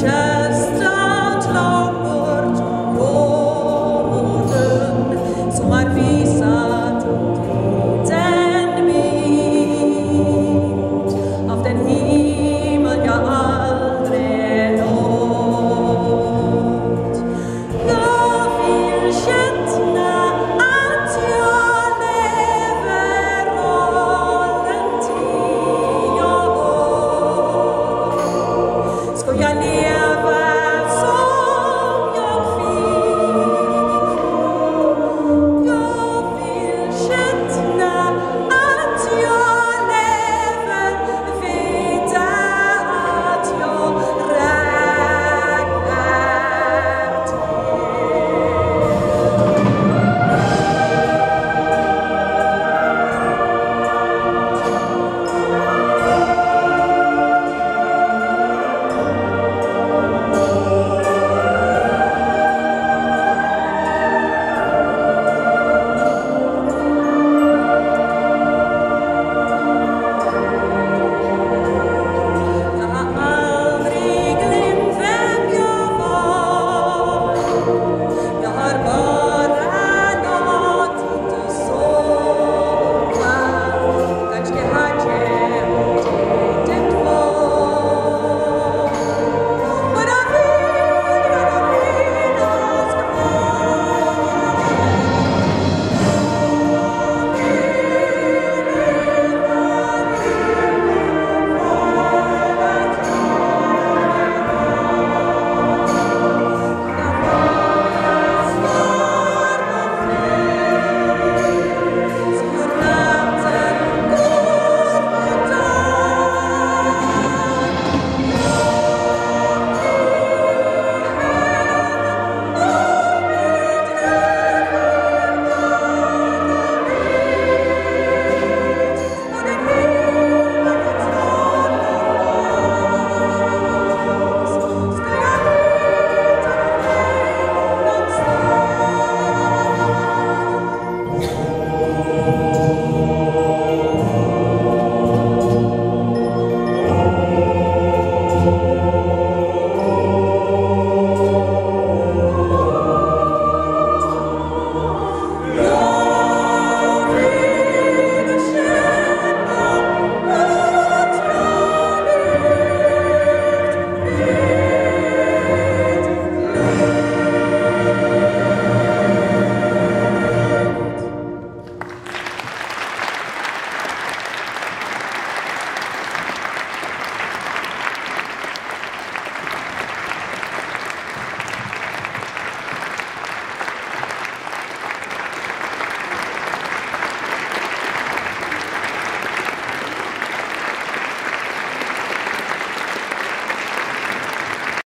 Georgia.